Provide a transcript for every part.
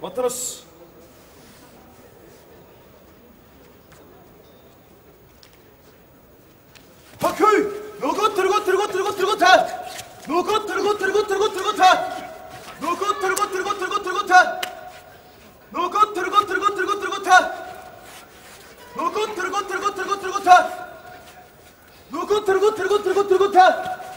待ったなし。クってるってるってるってるっってるってるってるってるっってるってるってるってる。っってるってるってるってる。っってるってるってるってるっってる。ってるってるってるっ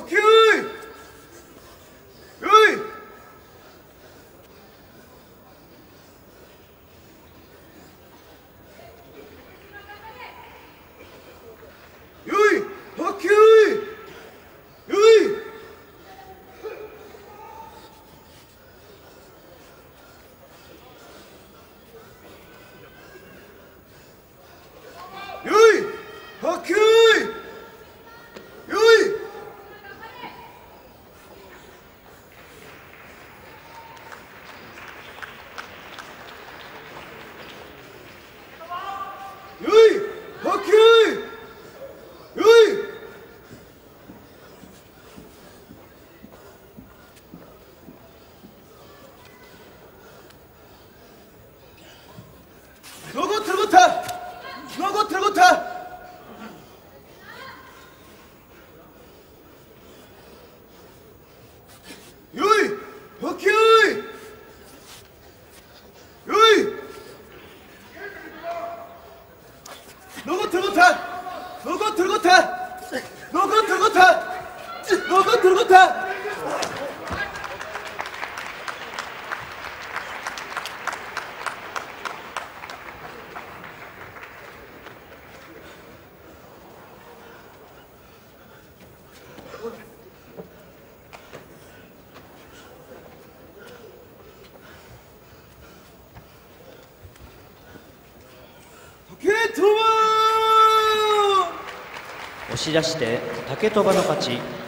Okay! Hey! Hey! Hey! Hey! 들고 타 너거 들고 타 너거 들고 타 너거 들고 타 오케이 두번 押し出して竹飛ばの勝ち。